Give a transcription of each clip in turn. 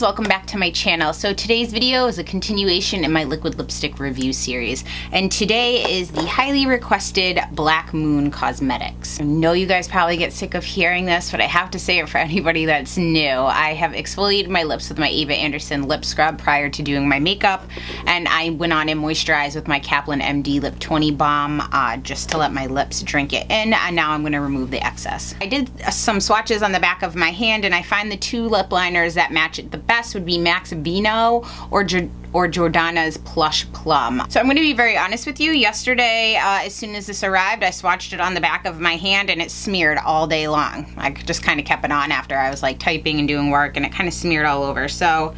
welcome back to my channel. So today's video is a continuation in my liquid lipstick review series. And today is the highly requested Black Moon Cosmetics. I know you guys probably get sick of hearing this, but I have to say it for anybody that's new. I have exfoliated my lips with my Eva Anderson lip scrub prior to doing my makeup. And I went on and moisturized with my Kaplan MD Lip 20 Balm uh, just to let my lips drink it in. And now I'm gonna remove the excess. I did some swatches on the back of my hand and I find the two lip liners that match it the best would be MAC Vino or or Jordana's Plush Plum. So I'm going to be very honest with you. Yesterday, uh, as soon as this arrived, I swatched it on the back of my hand and it smeared all day long. I just kind of kept it on after I was like typing and doing work and it kind of smeared all over. So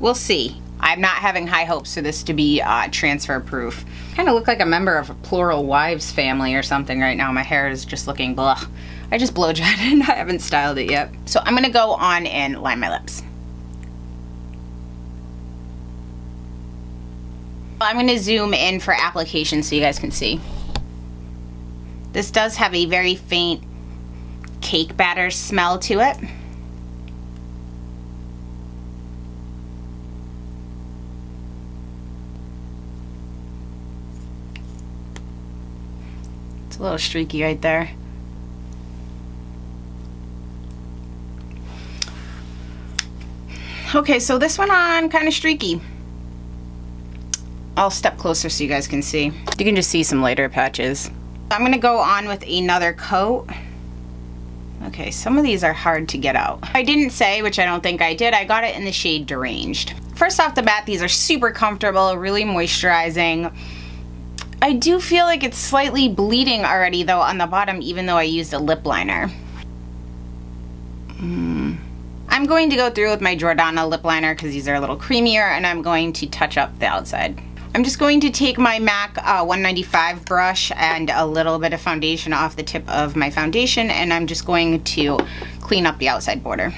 we'll see. I'm not having high hopes for this to be uh, transfer proof. Kind of look like a member of a plural wives family or something right now. My hair is just looking blah. I just blow dried it and I haven't styled it yet. So I'm gonna go on and line my lips. I'm going to zoom in for application so you guys can see. This does have a very faint cake batter smell to it. It's a little streaky right there. Okay, so this went on kind of streaky. I'll step closer so you guys can see. You can just see some lighter patches. I'm gonna go on with another coat. Okay, some of these are hard to get out. I didn't say, which I don't think I did, I got it in the shade Deranged. First off the bat, these are super comfortable, really moisturizing. I do feel like it's slightly bleeding already though on the bottom, even though I used a lip liner. Mm. I'm going to go through with my Jordana lip liner because these are a little creamier and I'm going to touch up the outside. I'm just going to take my MAC uh, 195 brush and a little bit of foundation off the tip of my foundation and I'm just going to clean up the outside border.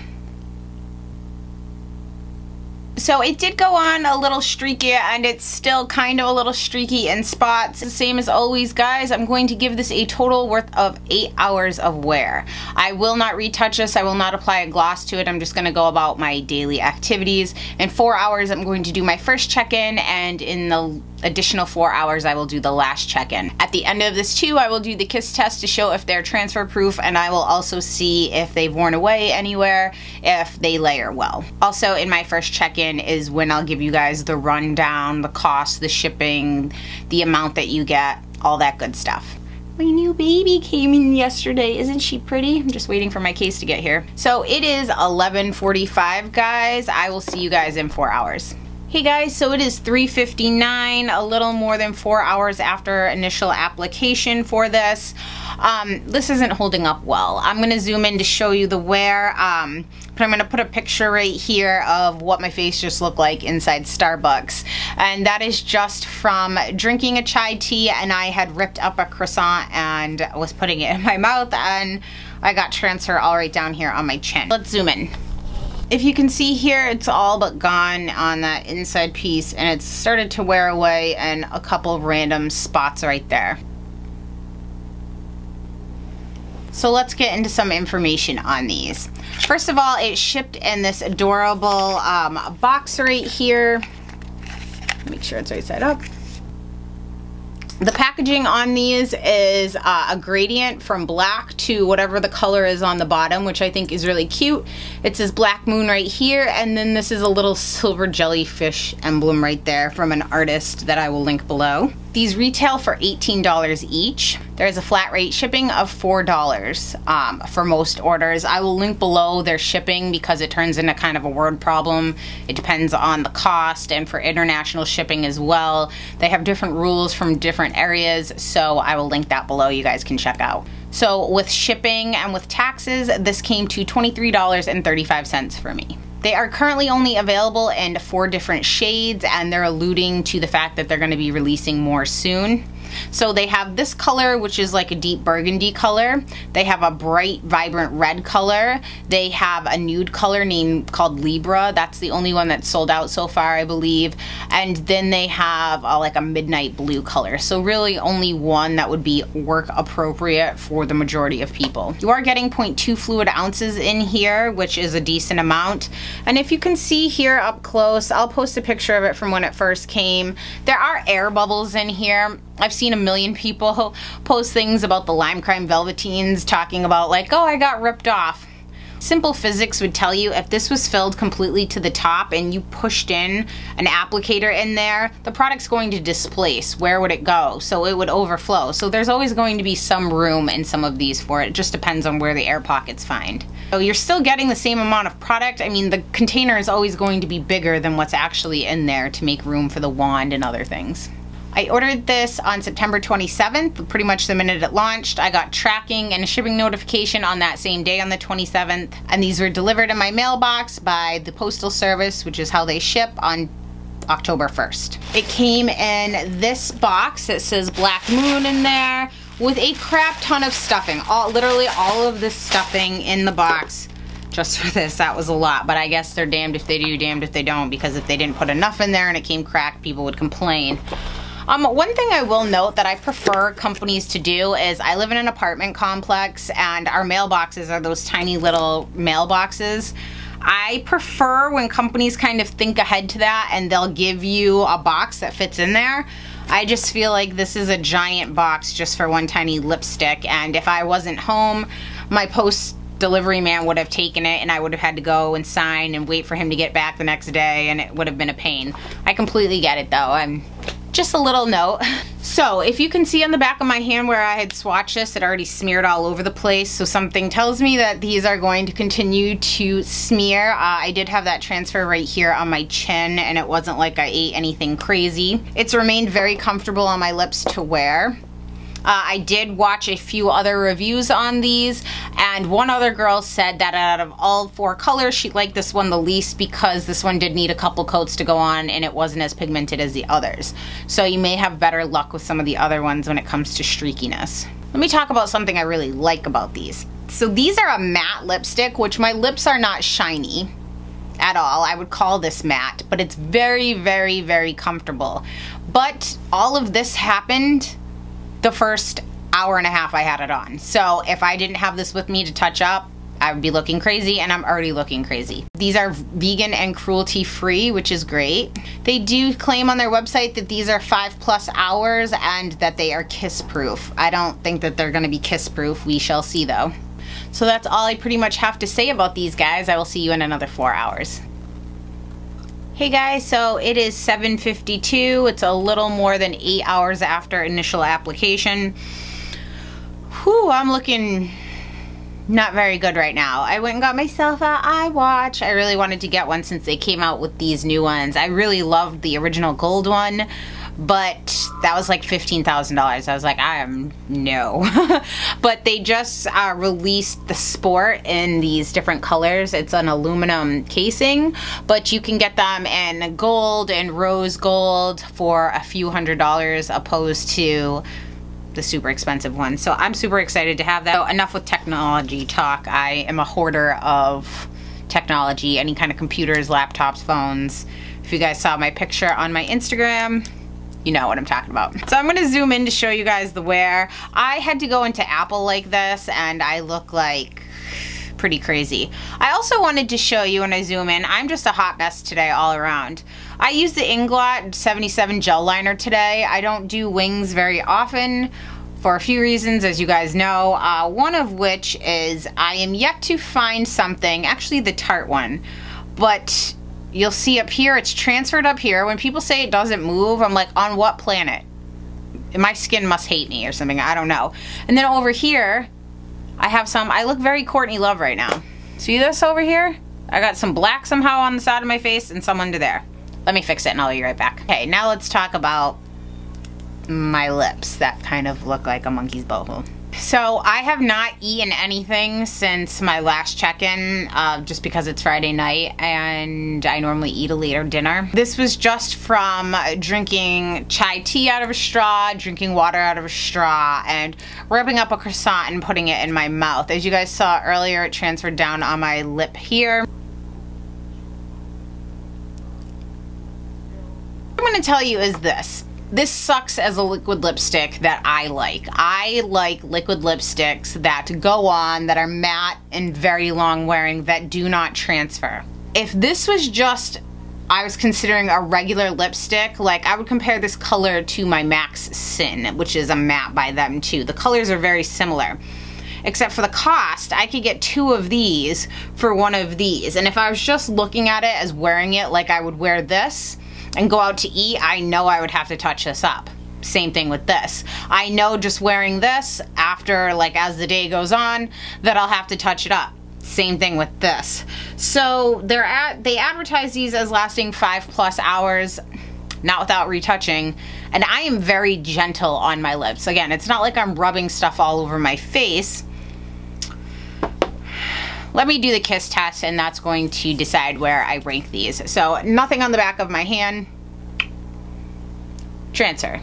So it did go on a little streaky and it's still kind of a little streaky in spots. Same as always guys, I'm going to give this a total worth of 8 hours of wear. I will not retouch this, I will not apply a gloss to it, I'm just going to go about my daily activities. In 4 hours I'm going to do my first check-in and in the additional four hours I will do the last check-in. At the end of this too I will do the kiss test to show if they're transfer proof and I will also see if they've worn away anywhere, if they layer well. Also in my first check-in is when I'll give you guys the rundown, the cost, the shipping, the amount that you get, all that good stuff. My new baby came in yesterday. Isn't she pretty? I'm just waiting for my case to get here. So it is 11.45 guys. I will see you guys in four hours. Hey guys, so it is 3.59, a little more than four hours after initial application for this. Um, this isn't holding up well. I'm going to zoom in to show you the wear, um, but I'm going to put a picture right here of what my face just looked like inside Starbucks. And that is just from drinking a chai tea and I had ripped up a croissant and was putting it in my mouth and I got transfer all right down here on my chin. Let's zoom in if you can see here, it's all but gone on that inside piece and it's started to wear away and a couple random spots right there. So let's get into some information on these. First of all, it shipped in this adorable um, box right here. Make sure it's right side up. The packaging on these is uh, a gradient from black to whatever the color is on the bottom, which I think is really cute. It says Black Moon right here, and then this is a little silver jellyfish emblem right there from an artist that I will link below. These retail for $18 each. There's a flat rate shipping of $4 um, for most orders. I will link below their shipping because it turns into kind of a word problem. It depends on the cost and for international shipping as well. They have different rules from different areas, so I will link that below. You guys can check out. So with shipping and with taxes, this came to $23.35 for me. They are currently only available in four different shades and they're alluding to the fact that they're going to be releasing more soon. So they have this color, which is like a deep burgundy color. They have a bright, vibrant red color. They have a nude color named called Libra. That's the only one that's sold out so far, I believe. And then they have a, like a midnight blue color. So really only one that would be work appropriate for the majority of people. You are getting 0.2 fluid ounces in here, which is a decent amount. And if you can see here up close, I'll post a picture of it from when it first came. There are air bubbles in here. I've seen a million people post things about the Lime Crime Velvetines talking about like, oh, I got ripped off. Simple physics would tell you if this was filled completely to the top and you pushed in an applicator in there, the product's going to displace. Where would it go? So it would overflow. So there's always going to be some room in some of these for it. It just depends on where the air pockets find. So you're still getting the same amount of product. I mean, the container is always going to be bigger than what's actually in there to make room for the wand and other things. I ordered this on September 27th, pretty much the minute it launched. I got tracking and a shipping notification on that same day on the 27th. And these were delivered in my mailbox by the Postal Service, which is how they ship on October 1st. It came in this box that says Black Moon in there with a crap ton of stuffing. All Literally all of this stuffing in the box just for this. That was a lot, but I guess they're damned if they do, damned if they don't, because if they didn't put enough in there and it came cracked, people would complain. Um, one thing I will note that I prefer companies to do is I live in an apartment complex and our mailboxes are those tiny little mailboxes. I prefer when companies kind of think ahead to that and they'll give you a box that fits in there. I just feel like this is a giant box just for one tiny lipstick and if I wasn't home, my post delivery man would have taken it and I would have had to go and sign and wait for him to get back the next day and it would have been a pain. I completely get it though. I'm just a little note. So if you can see on the back of my hand where I had swatched this, it already smeared all over the place. So something tells me that these are going to continue to smear. Uh, I did have that transfer right here on my chin and it wasn't like I ate anything crazy. It's remained very comfortable on my lips to wear. Uh, I did watch a few other reviews on these and one other girl said that out of all four colors she liked this one the least because this one did need a couple coats to go on and it wasn't as pigmented as the others. So you may have better luck with some of the other ones when it comes to streakiness. Let me talk about something I really like about these. So these are a matte lipstick which my lips are not shiny at all. I would call this matte, but it's very, very, very comfortable. But all of this happened the first hour and a half I had it on. So if I didn't have this with me to touch up, I would be looking crazy and I'm already looking crazy. These are vegan and cruelty free, which is great. They do claim on their website that these are five plus hours and that they are kiss proof. I don't think that they're gonna be kiss proof. We shall see though. So that's all I pretty much have to say about these guys. I will see you in another four hours. Hey guys, so it is 7.52. It's a little more than eight hours after initial application. Whew, I'm looking not very good right now. I went and got myself an iWatch. I really wanted to get one since they came out with these new ones. I really loved the original gold one, but that was like $15,000. I was like, I am no. but they just uh, released the Sport in these different colors. It's an aluminum casing, but you can get them in gold and rose gold for a few hundred dollars opposed to the super expensive one. So I'm super excited to have that. So enough with technology talk. I am a hoarder of technology, any kind of computers, laptops, phones. If you guys saw my picture on my Instagram, you know what I'm talking about. So I'm gonna zoom in to show you guys the wear. I had to go into Apple like this and I look like pretty crazy. I also wanted to show you when I zoom in, I'm just a hot mess today all around. I use the Inglot 77 gel liner today. I don't do wings very often for a few reasons, as you guys know. Uh, one of which is I am yet to find something, actually the Tarte one, but you'll see up here, it's transferred up here. When people say it doesn't move, I'm like, on what planet? My skin must hate me or something, I don't know. And then over here, I have some, I look very Courtney Love right now. See this over here? I got some black somehow on the side of my face and some under there. Let me fix it and I'll be right back. Okay, now let's talk about my lips that kind of look like a monkey's butthole. So I have not eaten anything since my last check-in, uh, just because it's Friday night and I normally eat a later dinner. This was just from drinking chai tea out of a straw, drinking water out of a straw, and rubbing up a croissant and putting it in my mouth. As you guys saw earlier, it transferred down on my lip here. I'm gonna tell you is this this sucks as a liquid lipstick that I like. I like liquid lipsticks that go on, that are matte and very long wearing, that do not transfer. If this was just, I was considering a regular lipstick, like I would compare this color to my MAC Sin, which is a matte by them too. The colors are very similar except for the cost, I could get two of these for one of these. And if I was just looking at it as wearing it like I would wear this, and go out to eat, I know I would have to touch this up. Same thing with this. I know just wearing this after, like, as the day goes on, that I'll have to touch it up. Same thing with this. So they're at, they advertise these as lasting five plus hours not without retouching. And I am very gentle on my lips. Again, it's not like I'm rubbing stuff all over my face. Let me do the kiss test and that's going to decide where I rank these. So nothing on the back of my hand, transfer.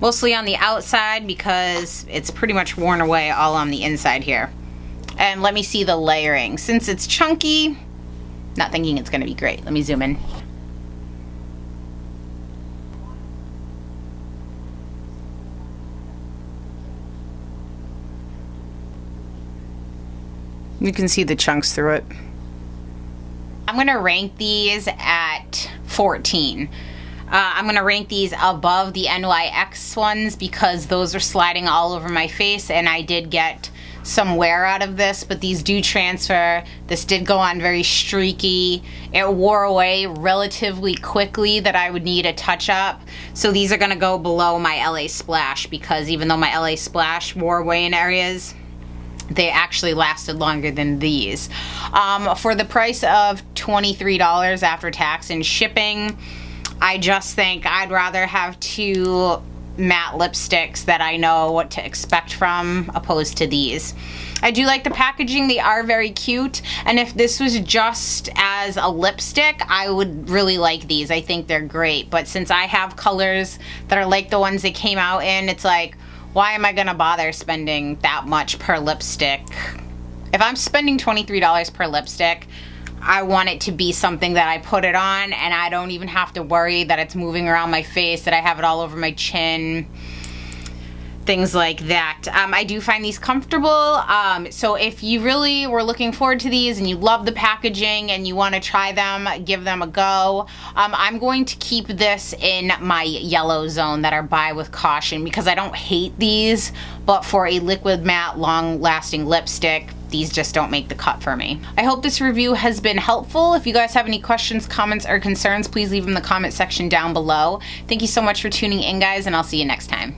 Mostly on the outside because it's pretty much worn away all on the inside here. And let me see the layering. Since it's chunky, not thinking it's gonna be great. Let me zoom in. You can see the chunks through it. I'm gonna rank these at 14. Uh, I'm gonna rank these above the NYX ones because those are sliding all over my face and I did get some wear out of this, but these do transfer. This did go on very streaky. It wore away relatively quickly that I would need a touch up. So these are gonna go below my LA Splash because even though my LA Splash wore away in areas, they actually lasted longer than these. Um, for the price of $23 after tax and shipping, I just think I'd rather have two matte lipsticks that I know what to expect from opposed to these. I do like the packaging. They are very cute. And if this was just as a lipstick, I would really like these. I think they're great. But since I have colors that are like the ones they came out in, it's like, why am I to bother spending that much per lipstick? If I'm spending $23 per lipstick, I want it to be something that I put it on and I don't even have to worry that it's moving around my face, that I have it all over my chin, things like that. Um, I do find these comfortable. Um, so if you really were looking forward to these and you love the packaging and you want to try them, give them a go. Um, I'm going to keep this in my yellow zone that are buy with caution because I don't hate these, but for a liquid matte long lasting lipstick, these just don't make the cut for me. I hope this review has been helpful. If you guys have any questions, comments, or concerns, please leave them in the comment section down below. Thank you so much for tuning in, guys, and I'll see you next time.